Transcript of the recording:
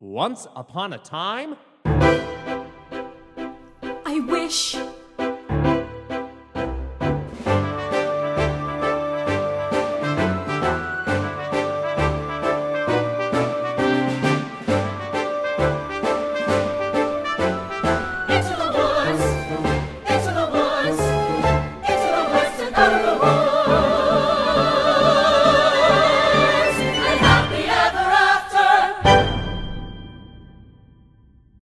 Once upon a time, I wish